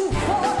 Ooh,